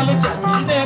Apologize.